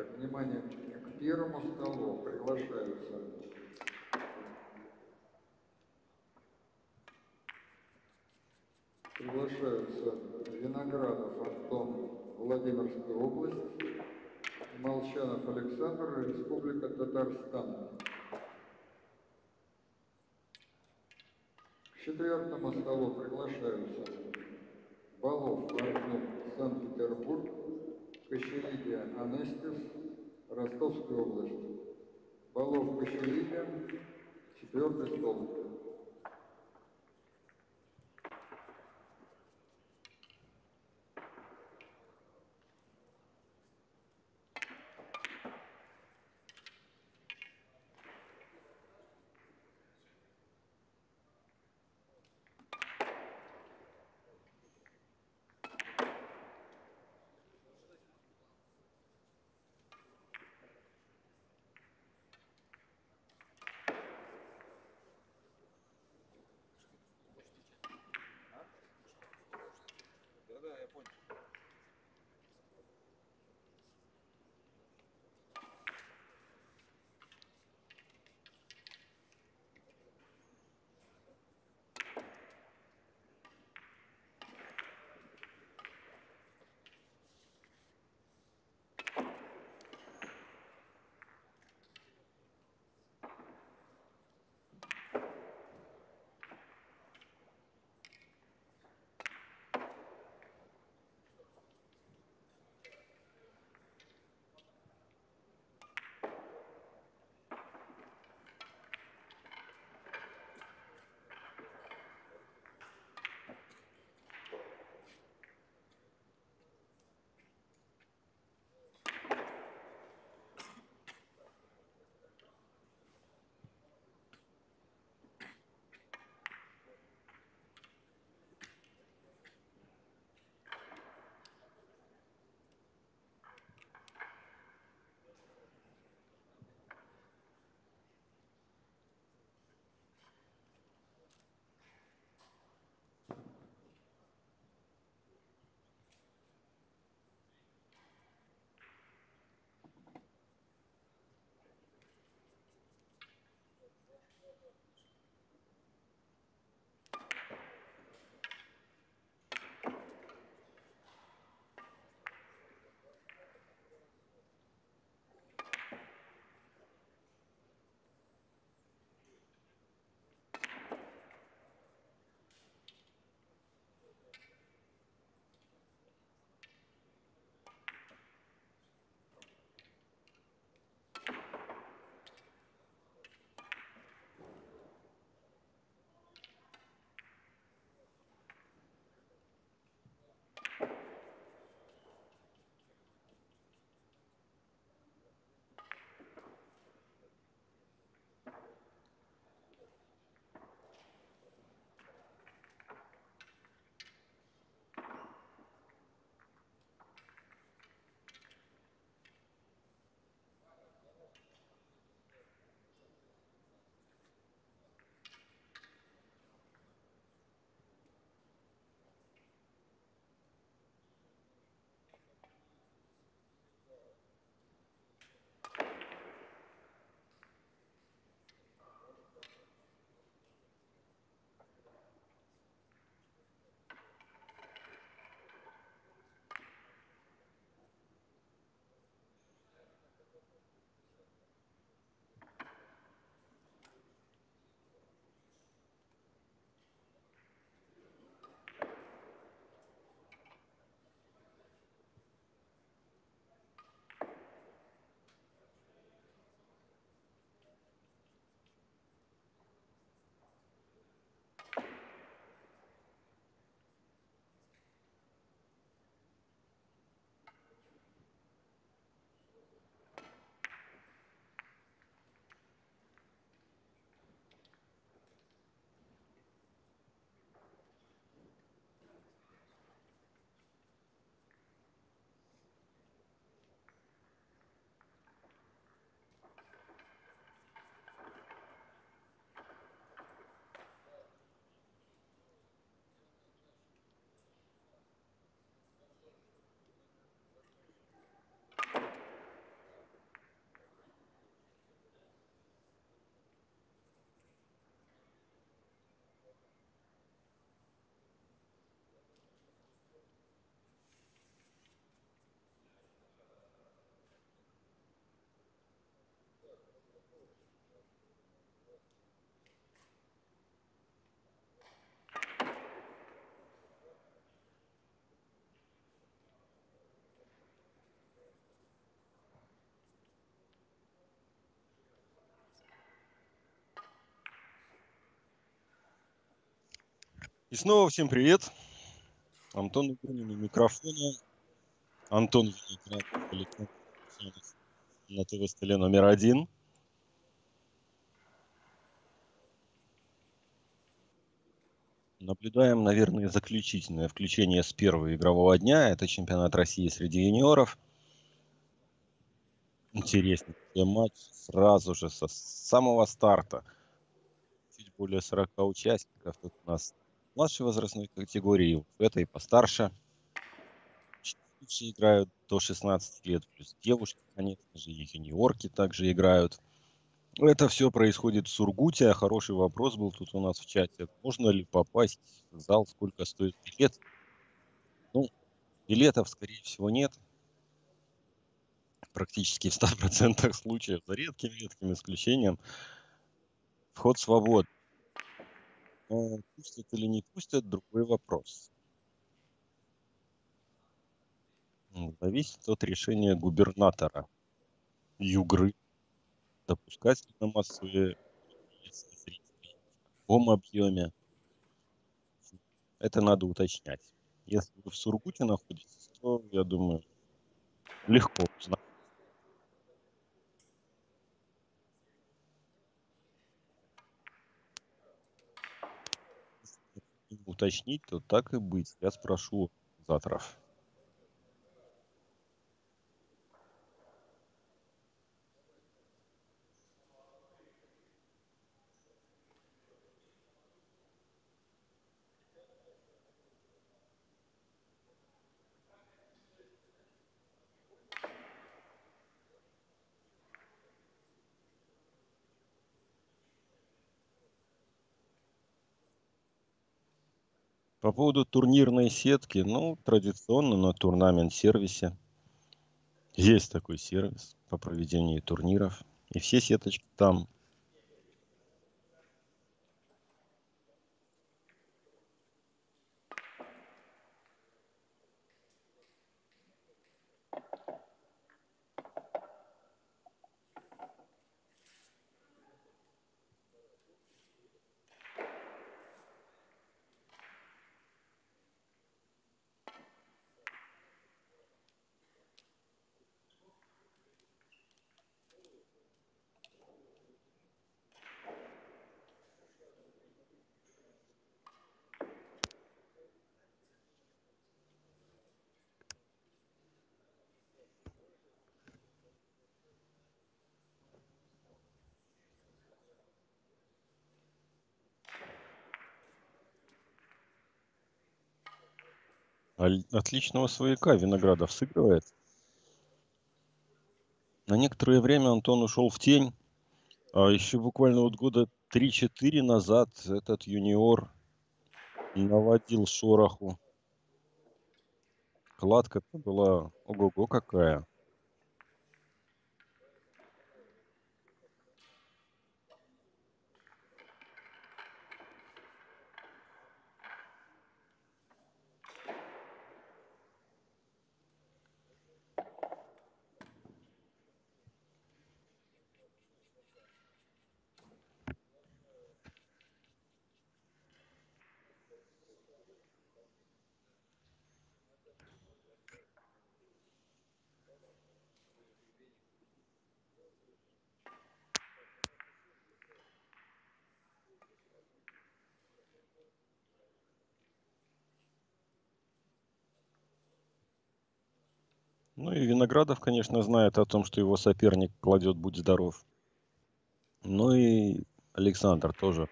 Так, внимание, к первому столу приглашаются приглашаются Виноградов Антон, Владимирская область, Молчанов Александр, Республика Татарстан. К четвертому столу приглашаются Балов Арзу, Санкт-Петербург, Кочеридия Анестис, Ростовская область. Балов Кочеридия, четвертый стол. И снова всем привет. Антон Игрунин у микрофона. Антон на ТВ-столе номер один. Наблюдаем, наверное, заключительное включение с первого игрового дня. Это чемпионат России среди юниоров. Интересный матч сразу же со самого старта. Чуть более 40 участников. Тут у нас младшей возрастной категории, в этой постарше. Все играют до 16 лет, плюс девушки, конечно же, и юниорки также играют. Это все происходит в Сургуте. А хороший вопрос был тут у нас в чате. Можно ли попасть в зал, сколько стоит билет? Ну, билетов, скорее всего, нет. Практически в 100% случаев, за редким-редким исключением. Вход свободный. Но пустят или не пустят, другой вопрос. Зависит от решения губернатора Югры допускать ли на массовые в каком объеме. Это надо уточнять. Если вы в Сургуте находитесь, то, я думаю, легко уточнить, то так и быть. Я спрошу завтра. По поводу турнирной сетки, ну, традиционно на турнамент-сервисе есть такой сервис по проведению турниров. И все сеточки там. Отличного свояка Виноградов сыгрывает. На некоторое время Антон ушел в тень. А еще буквально вот года 3-4 назад этот юниор наводил шороху. Кладка-то была ого-го какая. Ну и Виноградов, конечно, знает о том, что его соперник кладет «Будь здоров». Ну и Александр тоже,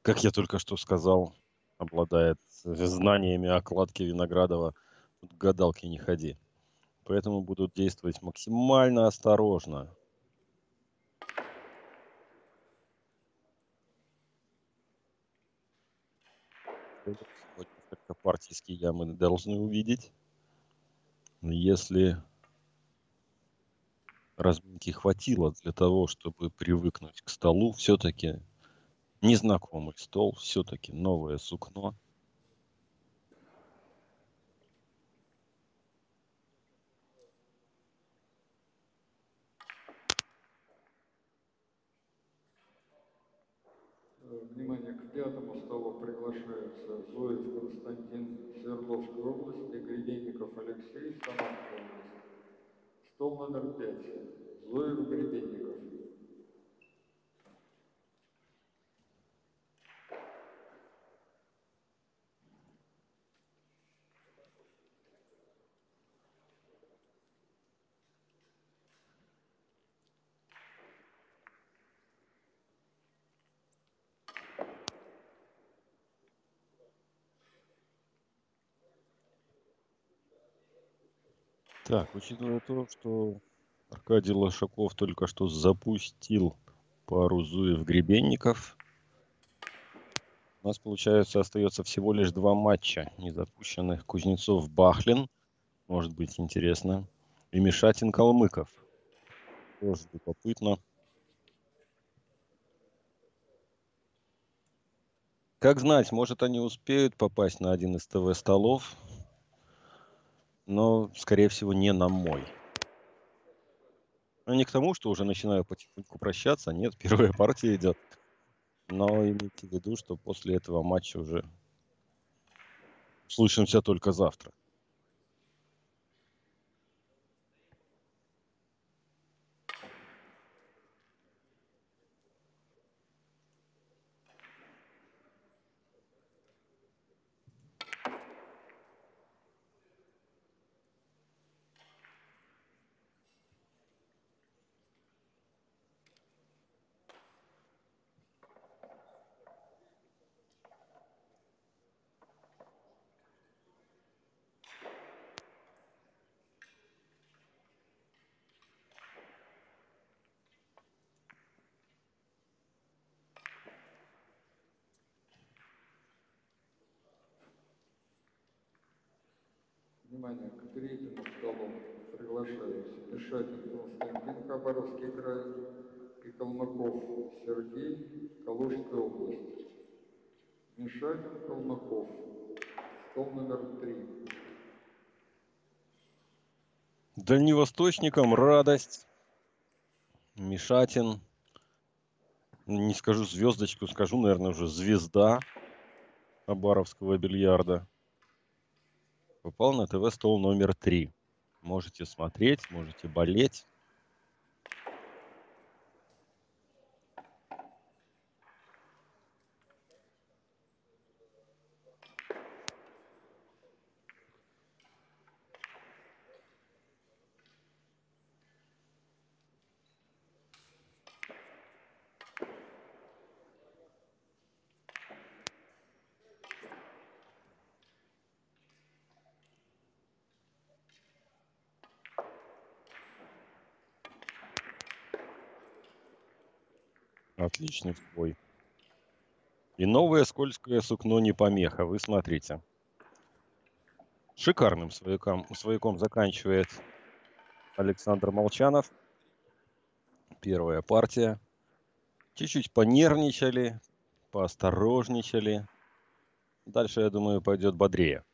как я только что сказал, обладает знаниями о кладке Виноградова. Тут гадалки не ходи. Поэтому будут действовать максимально осторожно. Сегодня только партийские ямы должны увидеть. Если разминки хватило для того, чтобы привыкнуть к столу, все-таки незнакомый стол, все-таки новое сукно. Э, Внимание, к пятому столу приглашаются Зоев Константин, Свердловская область, и Гребенников Алексей, Самарская область. Стол номер пять. Зоев Гребенников. Так, учитывая то, что Аркадий Лошаков только что запустил пару Зуев Гребенников, у нас, получается, остается всего лишь два матча незапущенных. Кузнецов-Бахлин, может быть интересно, и Мишатин-Калмыков. Тоже любопытно. Как знать, может они успеют попасть на один из ТВ-столов, но, скорее всего, не на мой. Ну, не к тому, что уже начинаю потихоньку прощаться. Нет, первая партия идет. Но имейте в виду, что после этого матча уже слышимся только завтра. Внимание, к третьему столу приглашаются Мишатин Константин, Хабаровский край, и Калмыков Сергей, Калужская область. Мишатин, Калмыков, стол номер три. Дальневосточникам радость. Мишатин. Не скажу звездочку, скажу, наверное, уже звезда Хабаровского бильярда. Попал на ТВ стол номер три. Можете смотреть, можете болеть. Отличный бой. И новое скользкое сукно не помеха. Вы смотрите. Шикарным свояком, свояком заканчивает Александр Молчанов. Первая партия. Чуть-чуть понервничали, поосторожничали. Дальше, я думаю, пойдет бодрее.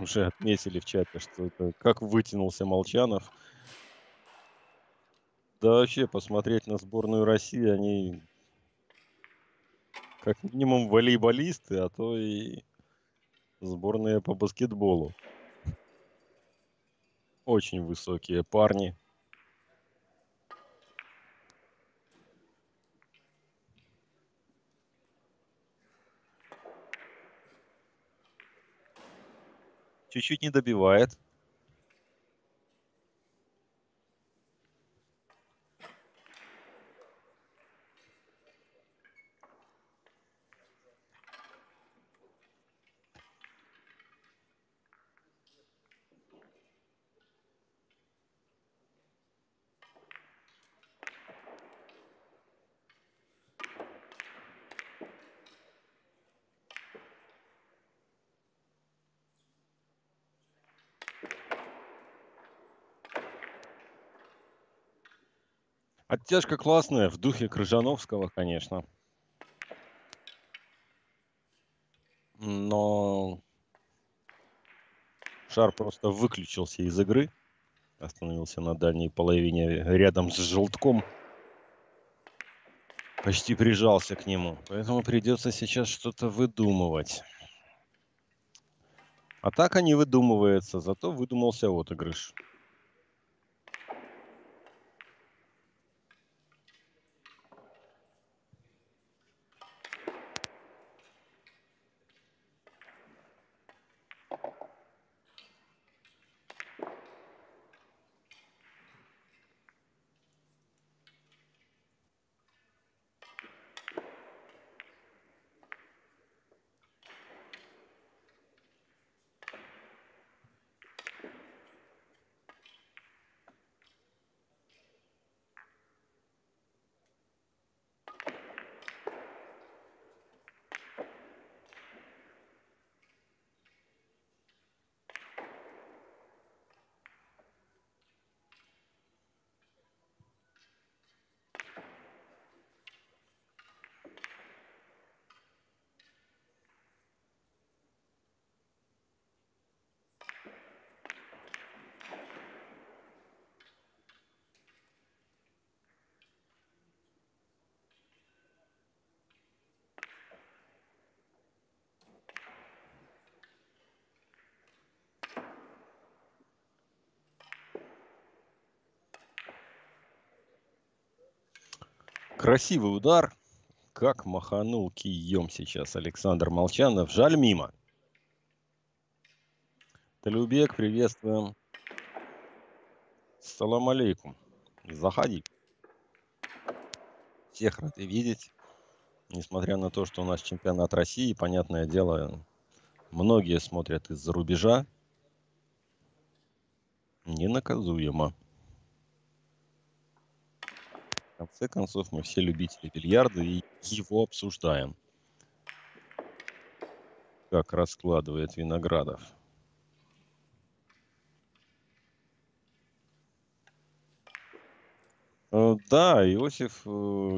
Уже отметили в чате, что это как вытянулся Молчанов. Да вообще посмотреть на сборную России, они как минимум волейболисты, а то и сборная по баскетболу. Очень высокие парни. Чуть-чуть не добивает. Оттяжка классная, в духе Крыжановского, конечно. Но шар просто выключился из игры. Остановился на дальней половине рядом с желтком. Почти прижался к нему. Поэтому придется сейчас что-то выдумывать. Атака не выдумывается, зато выдумался отыгрыш. Красивый удар. Как маханул кием сейчас Александр Молчанов. Жаль мимо. Талюбек, приветствуем. Салам алейкум. Заходи. Всех рады видеть. Несмотря на то, что у нас чемпионат России, понятное дело, многие смотрят из-за рубежа. Ненаказуемо конце концов, мы все любители бильярда и его обсуждаем. Как раскладывает Виноградов. Э, да, Иосиф э,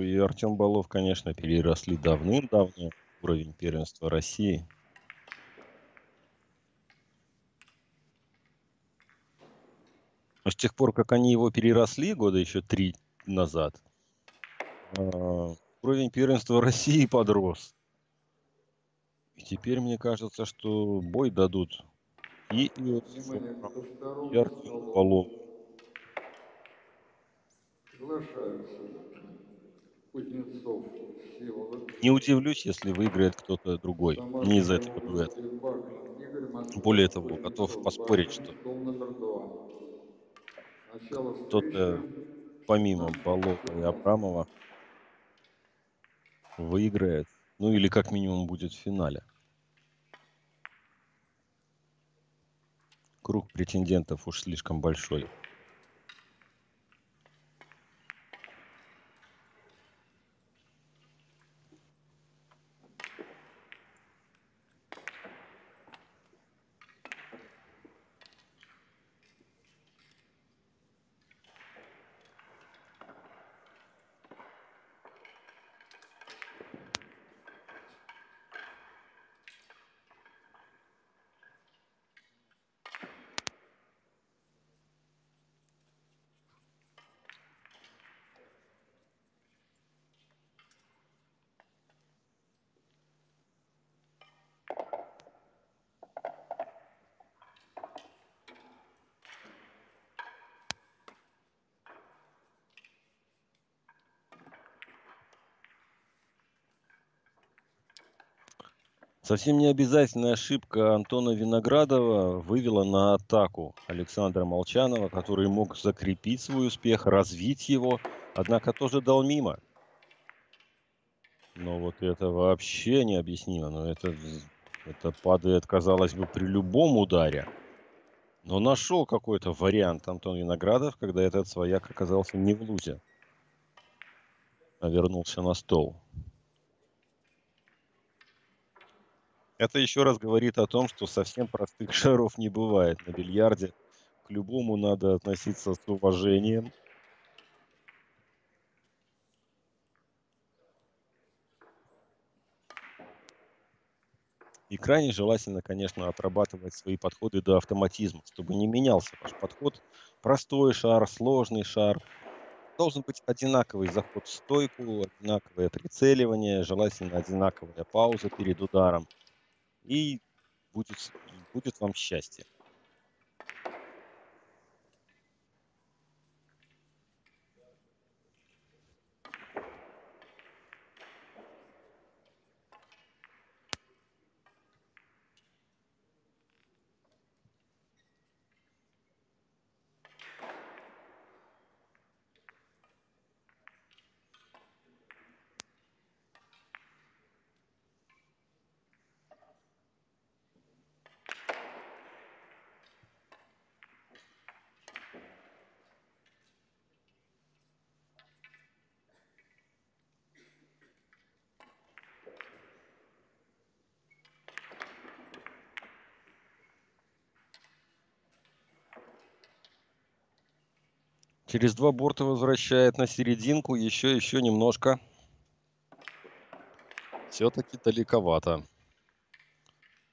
и Артем Балов, конечно, переросли давным-давно уровень первенства России. Но с тех пор, как они его переросли, года еще три назад, уровень первенства России подрос. И теперь мне кажется, что бой дадут и Полову. Кузнецов, Не удивлюсь, если выиграет кто-то другой, не из этого дуэта. Более того, готов поспорить, что кто-то помимо Балова и Абрамова выиграет. Ну или как минимум будет в финале. Круг претендентов уж слишком большой. Совсем не обязательная ошибка Антона Виноградова вывела на атаку Александра Молчанова, который мог закрепить свой успех, развить его, однако тоже дал мимо. Но вот это вообще необъяснимо. Но это, это падает, казалось бы, при любом ударе. Но нашел какой-то вариант Антон Виноградов, когда этот свояк оказался не в лузе, а вернулся на стол. Это еще раз говорит о том, что совсем простых шаров не бывает на бильярде. К любому надо относиться с уважением. И крайне желательно, конечно, отрабатывать свои подходы до автоматизма, чтобы не менялся ваш подход. Простой шар, сложный шар. Должен быть одинаковый заход в стойку, одинаковое прицеливание, желательно одинаковая пауза перед ударом. И будет, будет вам счастье. Через два борта возвращает на серединку. Еще, еще немножко. Все-таки далековато.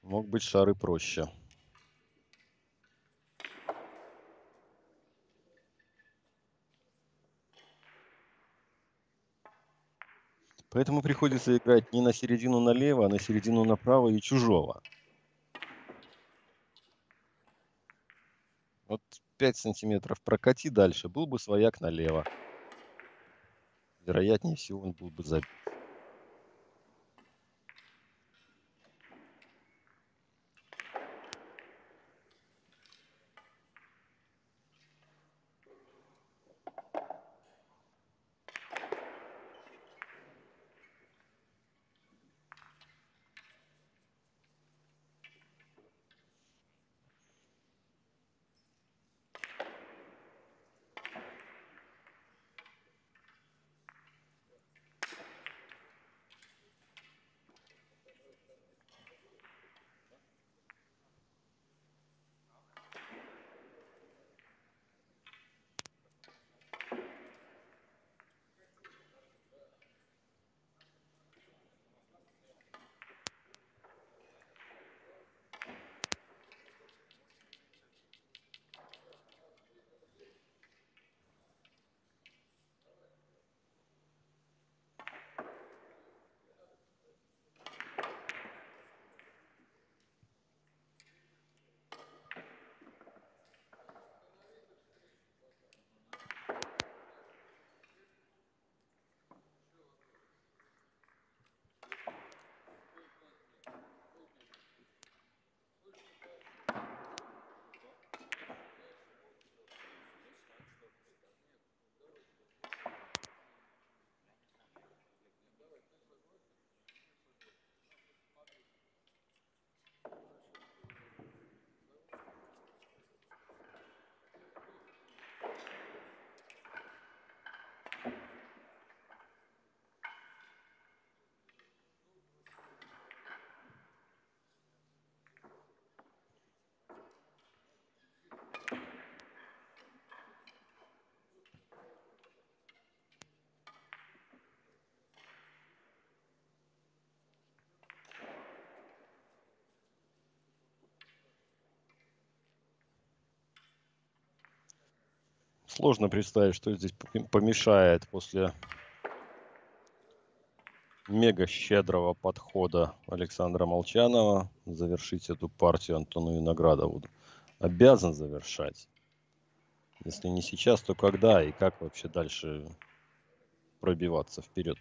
Мог быть шары проще. Поэтому приходится играть не на середину налево, а на середину направо и чужого. Вот 5 сантиметров прокати дальше, был бы свояк налево. Вероятнее всего он был бы забит. Сложно представить, что здесь помешает после мега щедрого подхода Александра Молчанова завершить эту партию Антону Виноградову. Обязан завершать. Если не сейчас, то когда и как вообще дальше пробиваться вперед?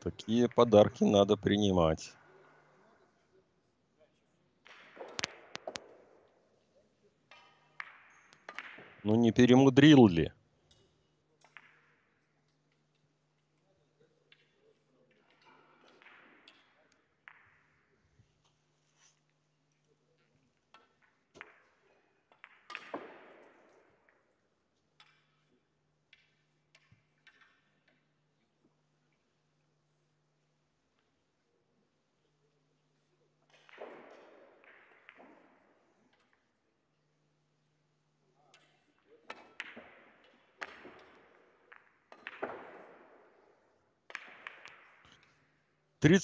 Такие подарки надо принимать. Ну не перемудрил ли?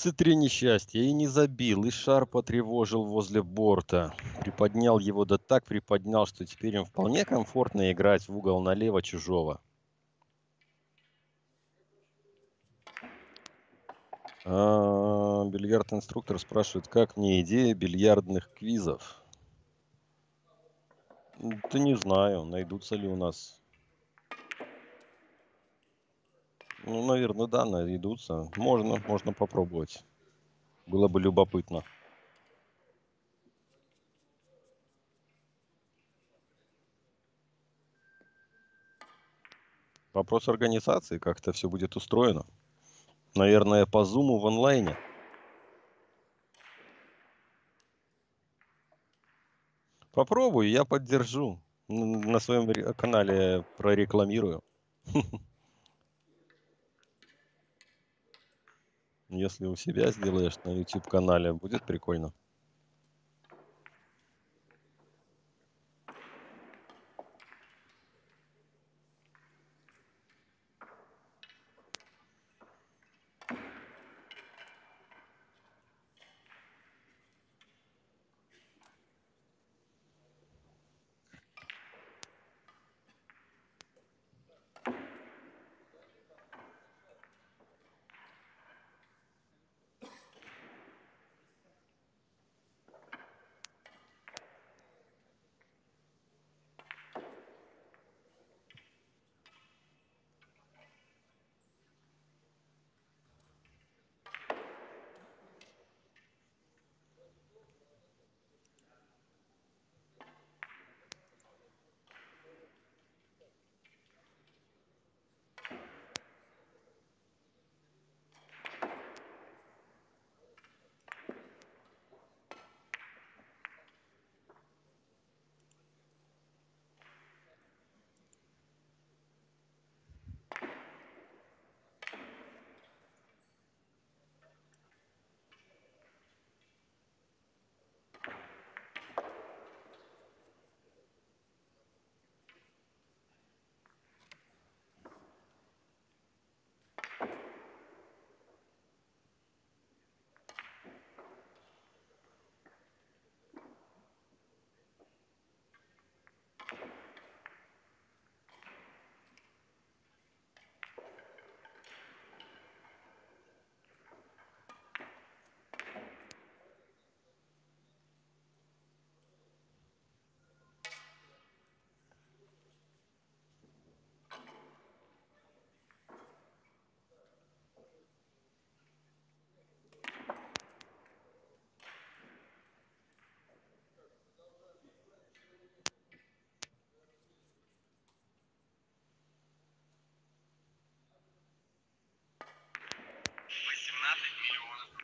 33 несчастья и не забил, и шар потревожил возле борта. Приподнял его, да так приподнял, что теперь им вполне комфортно играть в угол налево чужого. А, бильярд-инструктор спрашивает, как мне идея бильярдных квизов? Да не знаю, найдутся ли у нас. Ну, наверное, да, найдутся. Можно, можно попробовать. Было бы любопытно. Вопрос организации, как это все будет устроено. Наверное, по зуму в онлайне. Попробую, я поддержу. На своем канале прорекламирую. Если у себя сделаешь на YouTube канале, будет прикольно. うん。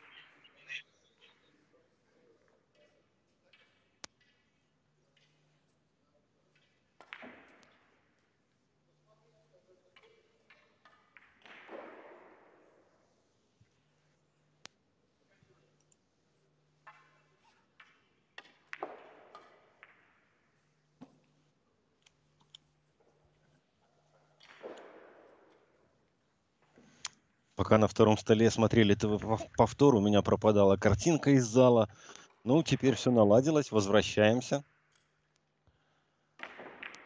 Пока на втором столе смотрели повтор, у меня пропадала картинка из зала. Ну, теперь все наладилось, возвращаемся.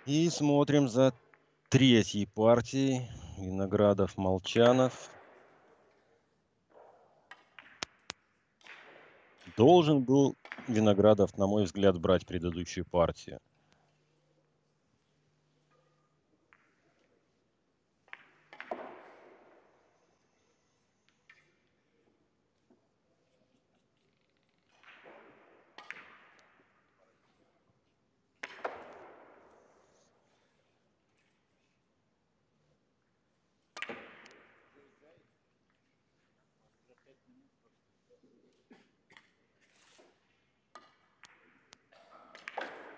И смотрим за третьей партией. Виноградов, Молчанов. Должен был Виноградов, на мой взгляд, брать предыдущую партию.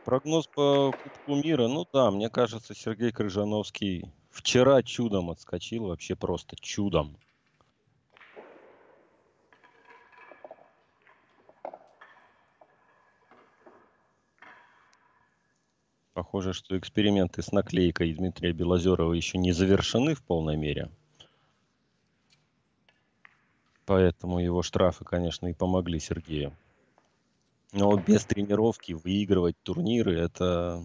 Прогноз по Кубку мира, ну да, мне кажется, Сергей Крыжановский вчера чудом отскочил, вообще просто чудом. Похоже, что эксперименты с наклейкой Дмитрия Белозерова еще не завершены в полной мере. Поэтому его штрафы, конечно, и помогли Сергею. Но без тренировки выигрывать турниры, это,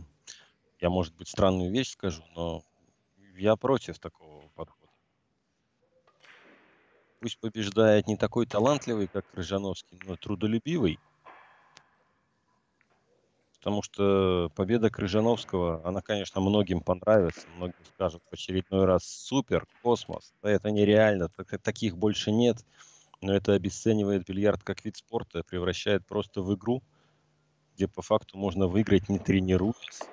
я, может быть, странную вещь скажу, но я против такого подхода. Пусть побеждает не такой талантливый, как Крыжановский, но трудолюбивый. Потому что победа Крыжановского, она, конечно, многим понравится. Многие скажут в очередной раз супер, космос. Это нереально, так, таких больше нет. Но это обесценивает бильярд как вид спорта, превращает просто в игру, где по факту можно выиграть не тренируясь.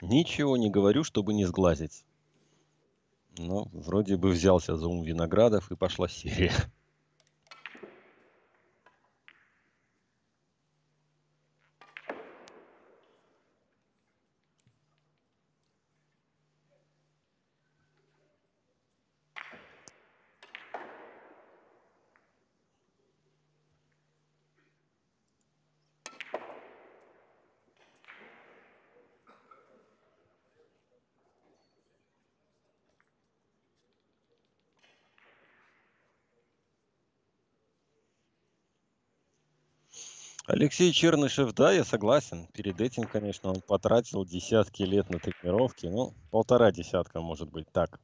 Ничего не говорю, чтобы не сглазить. Но вроде бы взялся за ум Виноградов и пошла серия. Алексей Чернышев, да, я согласен. Перед этим, конечно, он потратил десятки лет на тренировки. Ну, полтора десятка, может быть, так.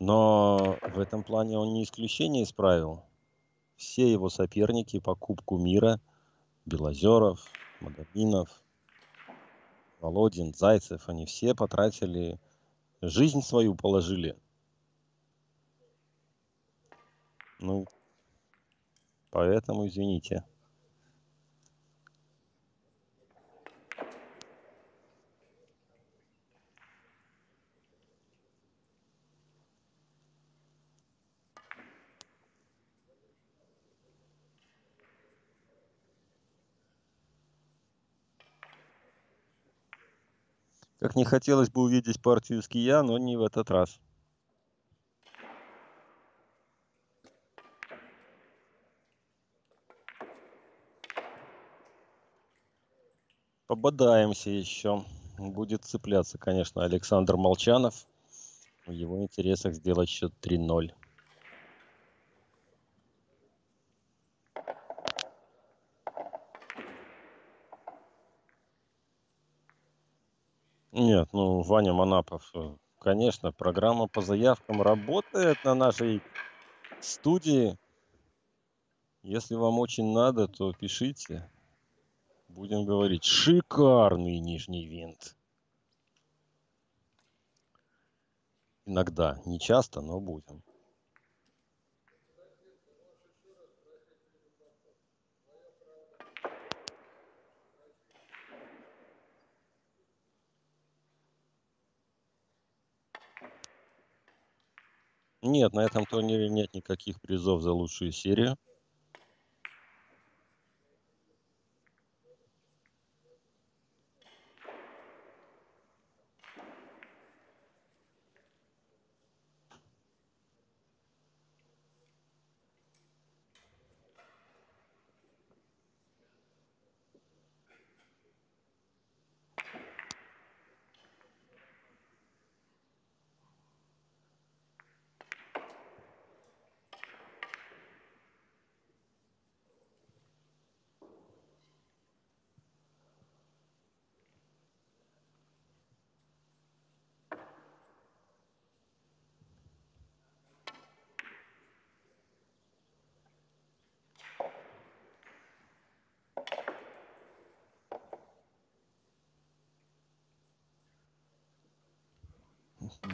Но в этом плане он не исключение исправил. Все его соперники по Кубку мира, Белозеров, Магоминов, Володин, Зайцев, они все потратили, жизнь свою положили. Ну, поэтому извините. Как не хотелось бы увидеть партию ския, но не в этот раз. Пободаемся еще. Будет цепляться, конечно, Александр Молчанов. В его интересах сделать счет 3-0. Нет, ну, Ваня Манапов, э, конечно, программа по заявкам работает на нашей студии. Если вам очень надо, то пишите. Будем говорить, шикарный нижний винт. Иногда, не часто, но будем. Нет, на этом турнире нет никаких призов за лучшую серию.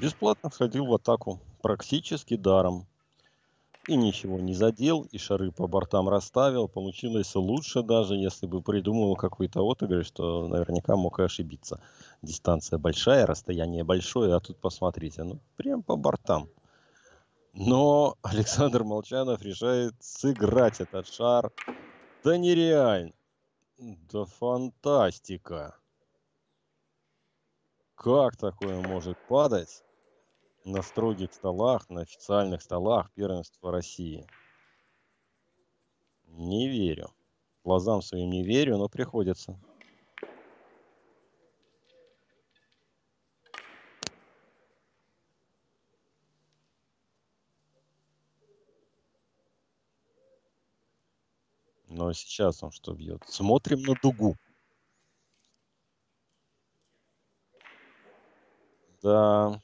Бесплатно сходил в атаку, практически даром. И ничего не задел, и шары по бортам расставил. Получилось лучше даже, если бы придумал какой-то отыгрыш, что наверняка мог и ошибиться. Дистанция большая, расстояние большое, а тут посмотрите, ну прям по бортам. Но Александр Молчанов решает сыграть этот шар. Да нереально. Да фантастика. Как такое может падать на строгих столах, на официальных столах первенства России? Не верю. Глазам своим не верю, но приходится. Но сейчас он что бьет? Смотрим на дугу. Да.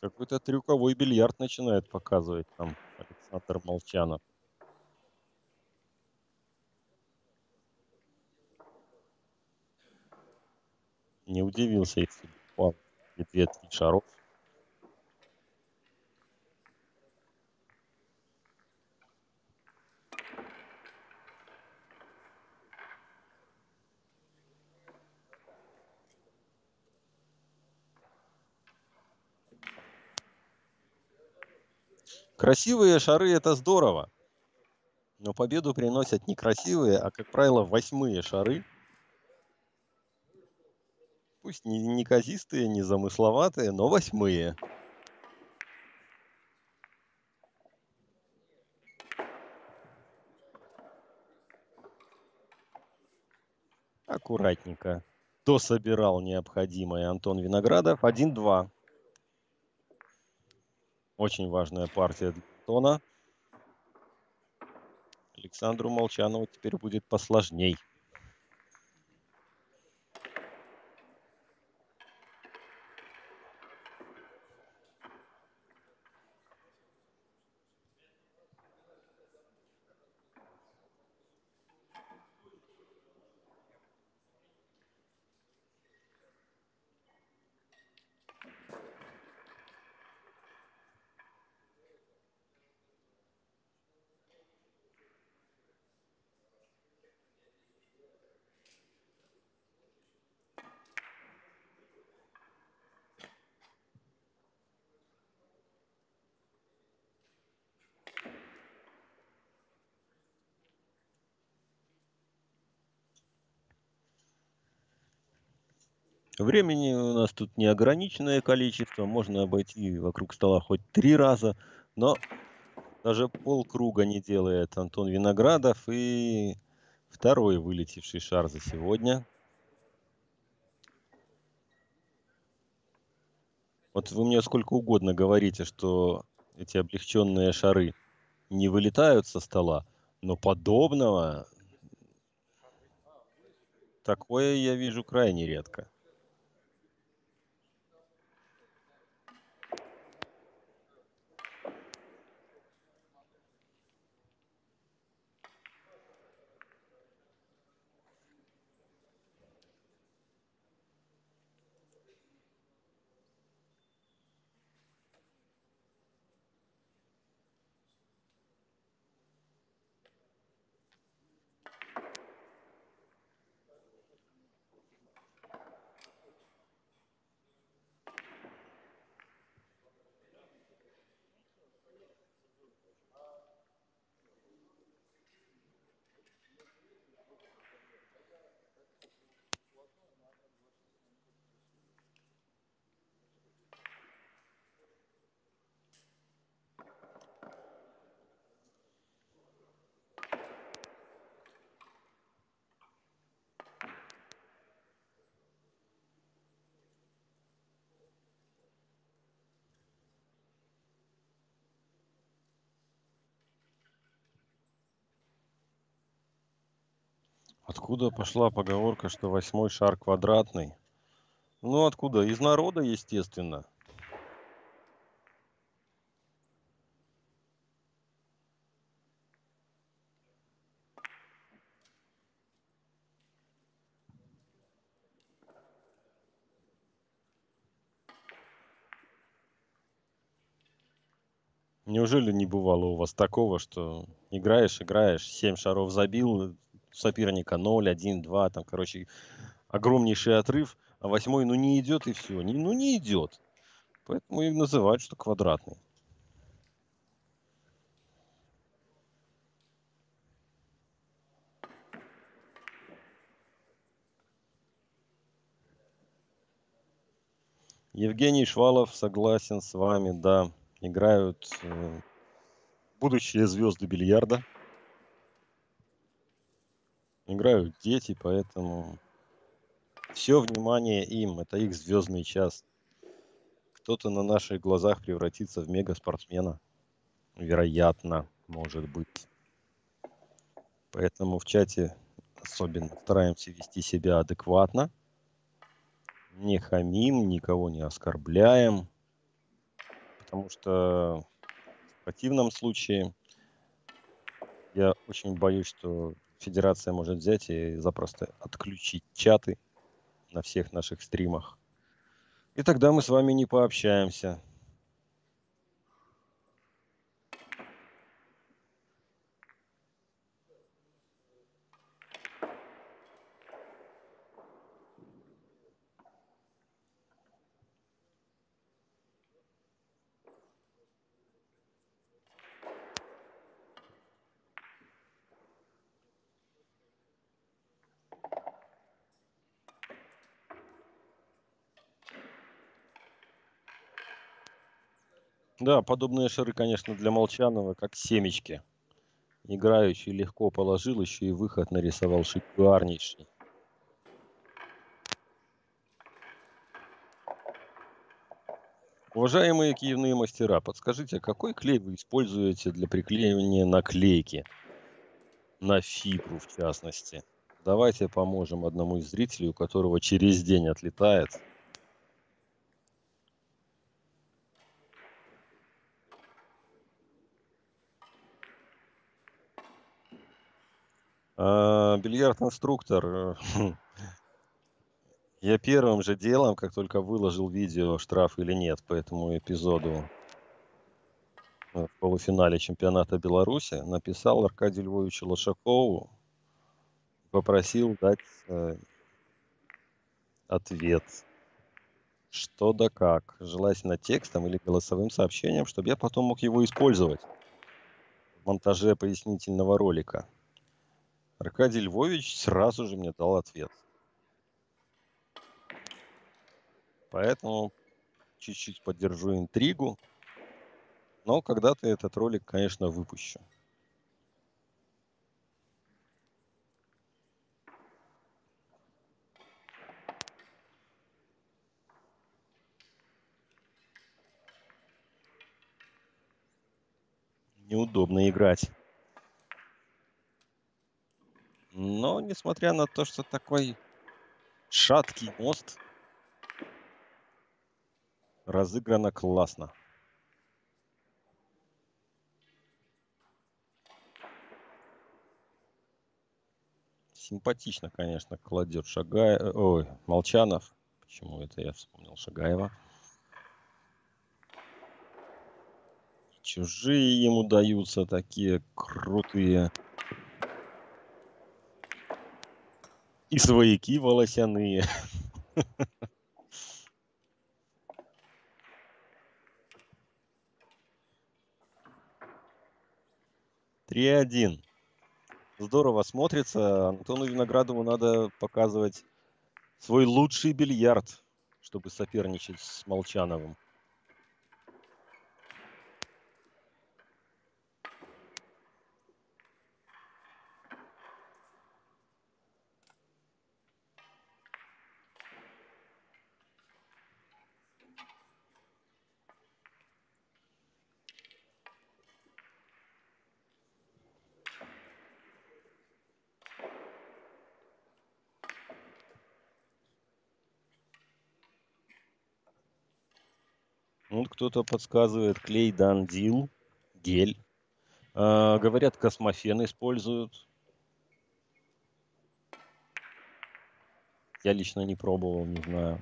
Какой-то трюковой бильярд начинает показывать там Александр Молчанов. Не удивился, если бы две-три шаров. Красивые шары это здорово. Но победу приносят не красивые, а, как правило, восьмые шары. Пусть не неказистые, не замысловатые, но восьмые. Аккуратненько. Дособирал необходимое Антон Виноградов. 1-2. Очень важная партия для Антона. Александру Молчанову теперь будет посложней. Времени у нас тут неограниченное количество. Можно обойти вокруг стола хоть три раза. Но даже полкруга не делает Антон Виноградов. И второй вылетевший шар за сегодня. Вот вы мне сколько угодно говорите, что эти облегченные шары не вылетают со стола, но подобного такое я вижу крайне редко. Откуда пошла поговорка, что восьмой шар квадратный? Ну, откуда? Из народа, естественно. Неужели не бывало у вас такого, что играешь, играешь, семь шаров забил, соперника 0, 1, 2, там, короче, огромнейший отрыв, а восьмой, ну, не идет и все. Не, ну, не идет. Поэтому и называют, что квадратный. Евгений Швалов согласен с вами, да. Играют э, будущие звезды бильярда. Играют дети, поэтому все внимание им. Это их звездный час. Кто-то на наших глазах превратится в мегаспортсмена. Вероятно, может быть. Поэтому в чате особенно стараемся вести себя адекватно не хамим, никого не оскорбляем, потому что в противном случае я очень боюсь, что федерация может взять и запросто отключить чаты на всех наших стримах. И тогда мы с вами не пообщаемся. Да, подобные шары, конечно, для Молчанова, как семечки. Играющий легко положил, еще и выход нарисовал шикарнейший. Уважаемые киевные мастера, подскажите, какой клей вы используете для приклеивания наклейки? На фибру, в частности. Давайте поможем одному из зрителей, у которого через день отлетает. Бильярд-инструктор. э, Я первым же делом, как только выложил видео, штраф или нет по этому эпизоду э, в полуфинале чемпионата Беларуси, написал Аркадию Львовичу Лошакову, попросил дать э, ответ. Что да как, желательно текстом или голосовым сообщением, чтобы я потом мог его использовать в монтаже пояснительного ролика. Аркадий Львович сразу же мне дал ответ. Поэтому чуть-чуть поддержу интригу. Но когда-то этот ролик, конечно, выпущу. Неудобно играть. Но, несмотря на то, что такой шаткий мост, разыграно классно. Симпатично, конечно, кладет Шагай... Ой, Молчанов. Почему это я вспомнил Шагаева? Чужие ему даются такие крутые. И свояки волосяные. Три один. Здорово смотрится. Антону Виноградову надо показывать свой лучший бильярд, чтобы соперничать с Молчановым. Вот кто-то подсказывает клей Дандил, гель. А, говорят, космофен используют. Я лично не пробовал, не знаю.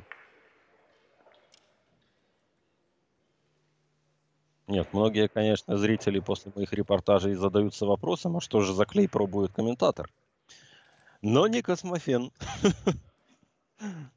Нет, многие, конечно, зрители после моих репортажей задаются вопросом, а что же за клей пробует комментатор? Но не космофен.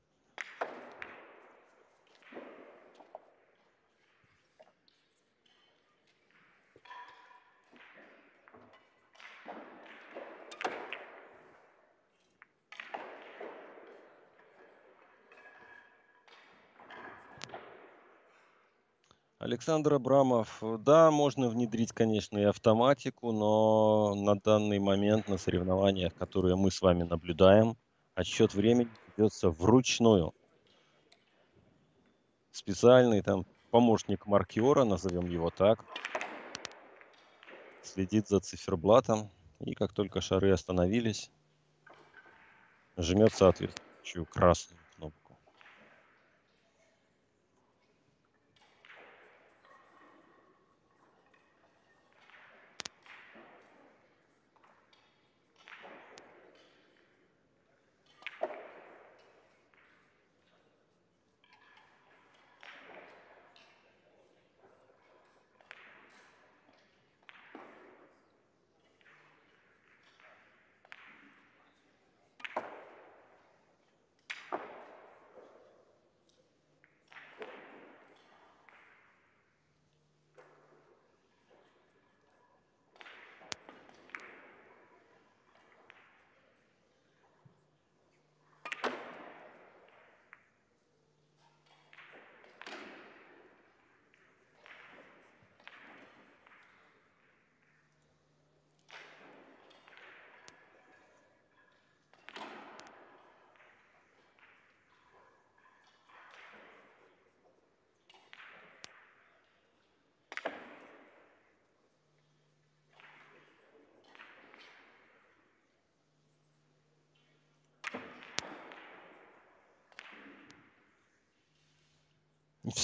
Александр Абрамов, да, можно внедрить, конечно, и автоматику, но на данный момент на соревнованиях, которые мы с вами наблюдаем, отсчет времени ведется вручную. Специальный там помощник маркера, назовем его так, следит за циферблатом, и как только шары остановились, жмет соответствующую красную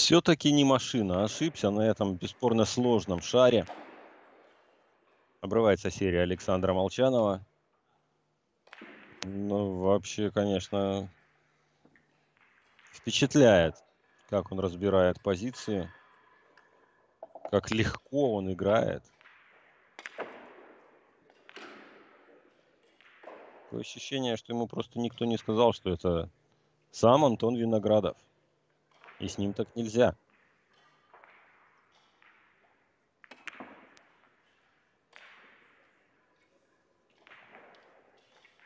Все-таки не машина. Ошибся на этом бесспорно сложном шаре. Обрывается серия Александра Молчанова. Ну, вообще, конечно, впечатляет, как он разбирает позиции, как легко он играет. Такое ощущение, что ему просто никто не сказал, что это сам Антон Виноградов. И с ним так нельзя.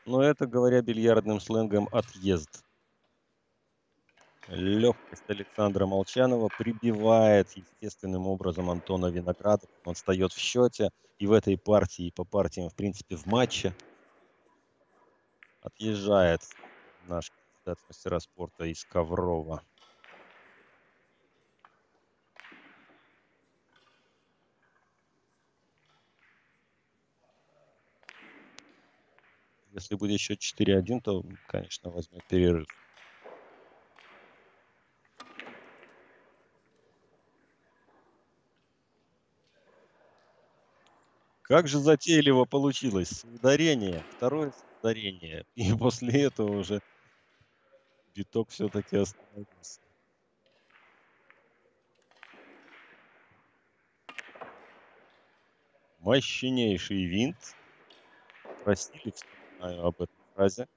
Но это, говоря бильярдным сленгом, отъезд. Легкость Александра Молчанова прибивает естественным образом Антона Виноградова. Он встает в счете и в этой партии, и по партиям, в принципе, в матче. Отъезжает наш кандидат мастера спорта из Коврова. Если будет счет 4-1, то, конечно, возьмет перерыв. Как же затейливо получилось. Ударение, второе ударение. И после этого уже биток все-таки остановился. Мощнейший винт. Просили, знаю об этой фразе.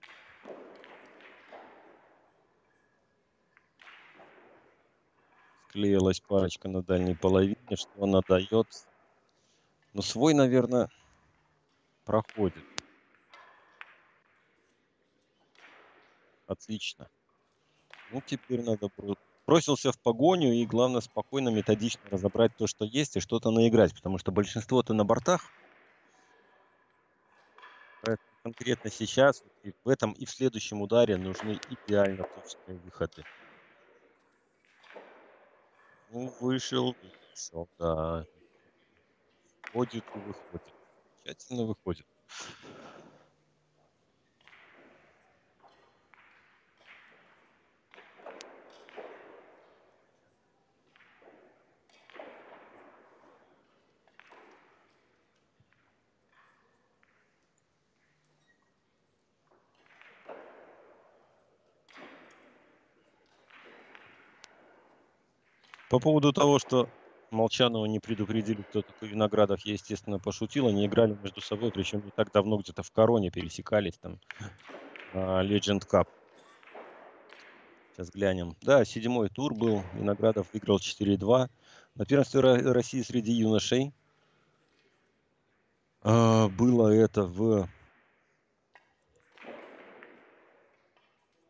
Склеилась парочка на дальней половине, что она дает. Но свой, наверное, проходит. Отлично. Ну, теперь надо бросился в погоню и, главное, спокойно, методично разобрать то, что есть, и что-то наиграть, потому что большинство-то на бортах. Поэтому конкретно сейчас, и в этом и в следующем ударе нужны идеально точные выходы. Ну, вышел, вышел, да. Входит и выходит. Тщательно выходит. По поводу того, что Молчанова не предупредили, кто такой Виноградов, я, естественно, пошутил. Они играли между собой, причем не так давно где-то в Короне пересекались там Legend Cup. Сейчас глянем. Да, седьмой тур был. Виноградов выиграл 4-2. На первенстве Ро- России среди юношей а, было это в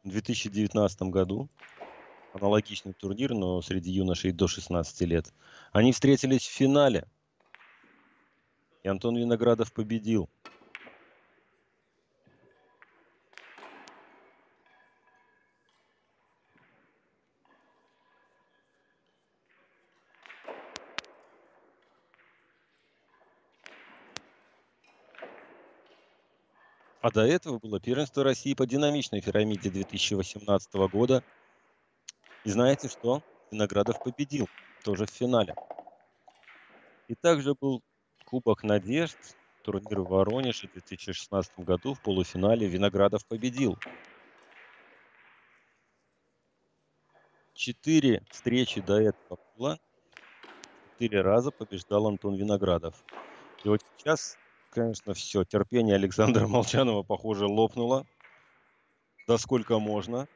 2019 году. Аналогичный турнир, но среди юношей до 16 лет. Они встретились в финале. И Антон Виноградов победил. А до этого было первенство России по динамичной пирамиде 2018 года. И знаете что? Виноградов победил, тоже в финале. И также был Кубок Надежд, турнир в Воронеже в 2016 году в полуфинале Виноградов победил. Четыре встречи до этого было. Четыре раза побеждал Антон Виноградов. И вот сейчас, конечно, все. Терпение Александра Молчанова, похоже, лопнуло. Да сколько можно.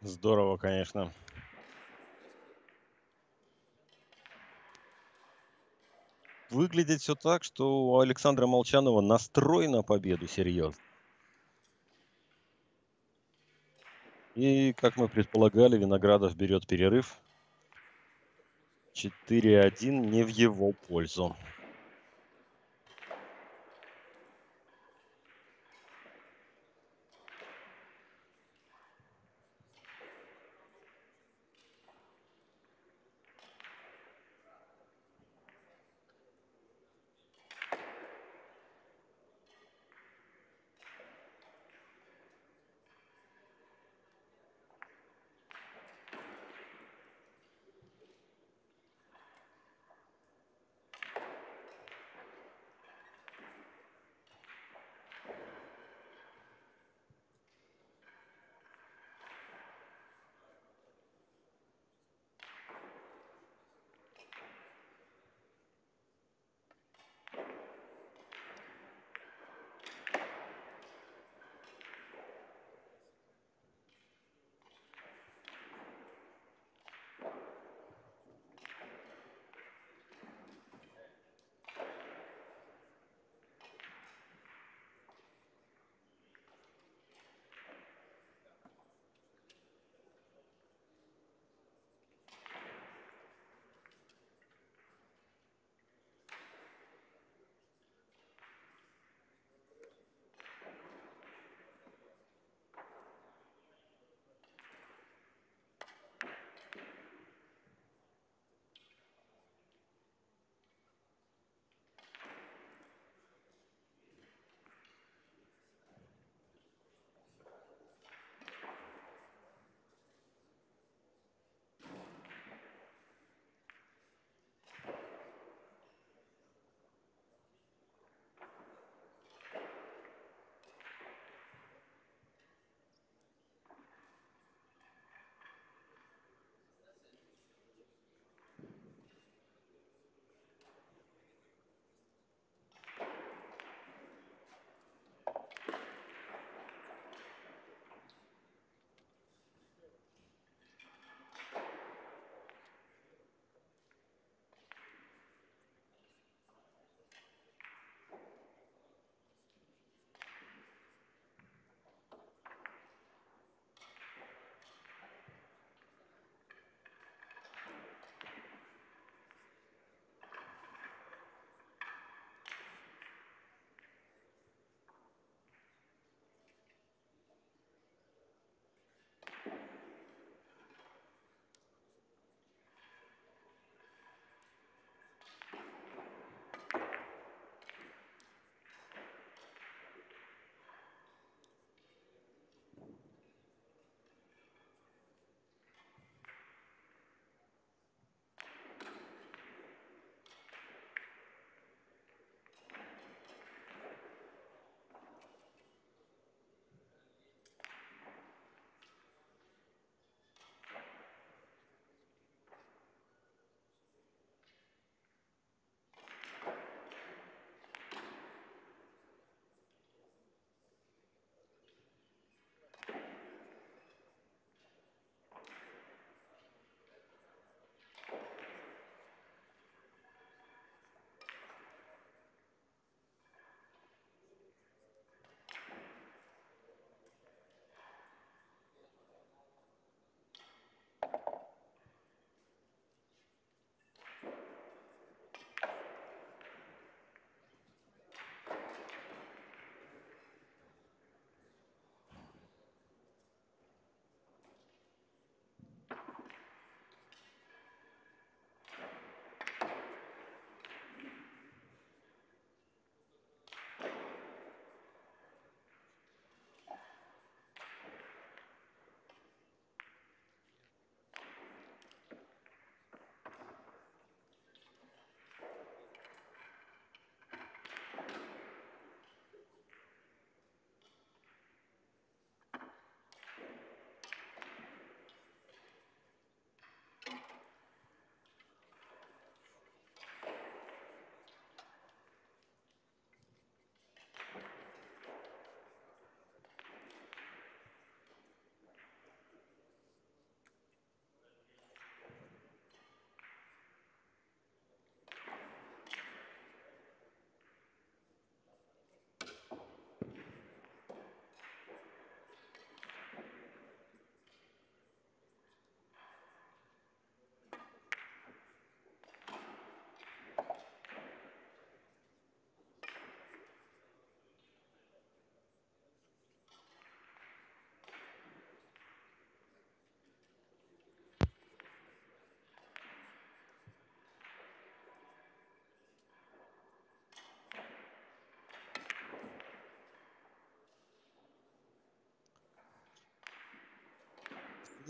Здорово, конечно. Выглядит все так, что у Александра Молчанова настрой на победу серьезно. И, как мы предполагали, Виноградов берет перерыв. 4-1 не в его пользу.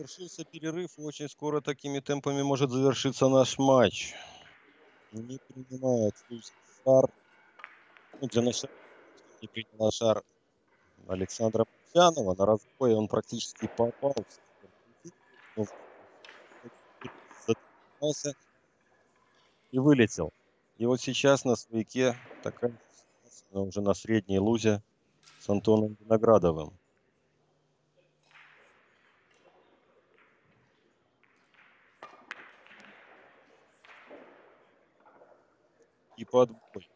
Завершился перерыв, очень скоро такими темпами может завершиться наш матч. Не принимает шар. Ну, для начала не приняла шар Александра Путянова. На разбое он практически попал и вылетел. И вот сейчас на свояке такая уже на средней лузе с Антоном Виноградовым. Подбой.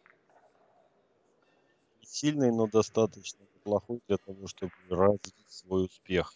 Не сильный, но достаточно неплохой для того, чтобы развить свой успех.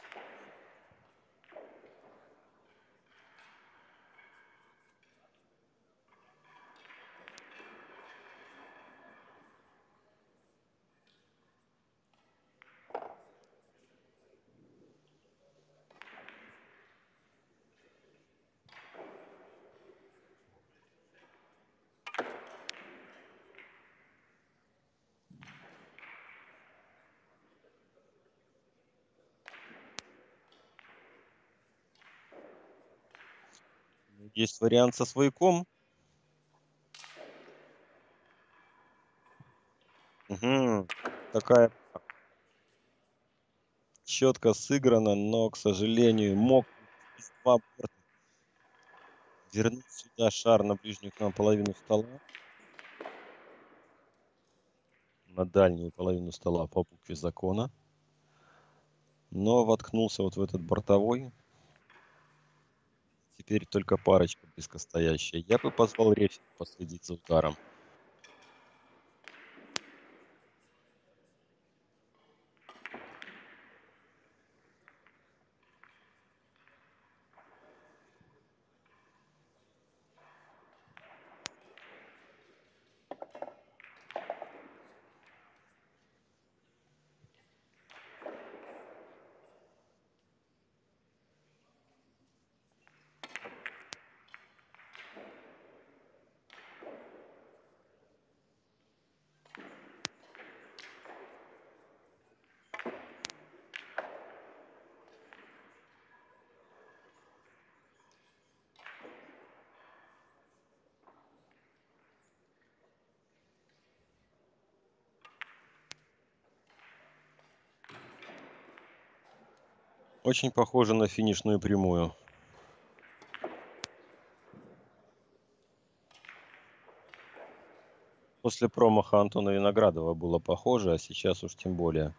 Есть вариант со свояком. Угу. Такая четко сыграна, но, к сожалению, мог вернуть сюда шар на ближнюю к нам половину стола. На дальнюю половину стола по букве закона. Но воткнулся вот в этот бортовой теперь только парочка близкостоящая. Я бы позвал рефи последить за ударом. Очень похоже на финишную прямую. После промаха Антона Виноградова было похоже, а сейчас уж тем более.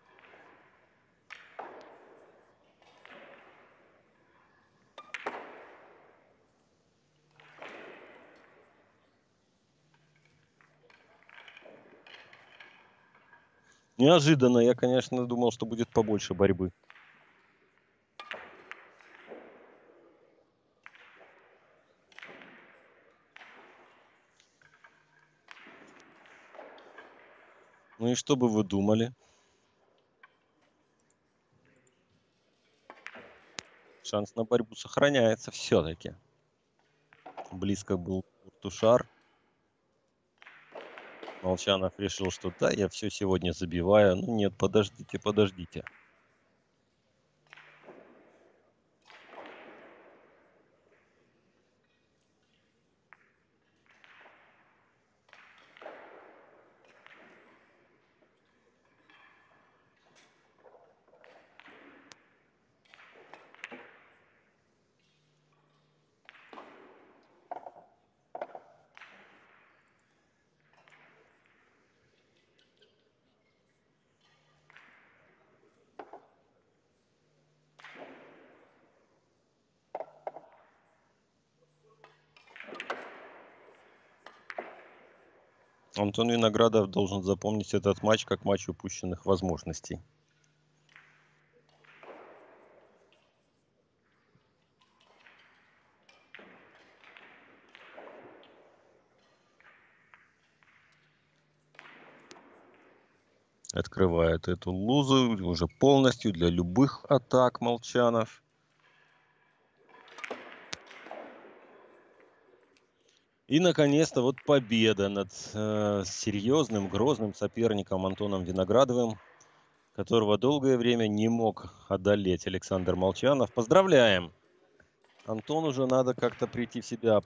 Неожиданно. Я, конечно, думал, что будет побольше борьбы. И что бы вы думали? Шанс на борьбу сохраняется все-таки. Близко был Тушар. Молчанов решил, что да, я все сегодня забиваю. Ну нет, подождите, подождите. Антон Виноградов должен запомнить этот матч как матч упущенных возможностей. Открывает эту лузу уже полностью для любых атак Молчанов. И, наконец-то, вот победа над э, серьезным, грозным соперником Антоном Виноградовым, которого долгое время не мог одолеть Александр Молчанов. Поздравляем! Антон уже надо как-то прийти в себя.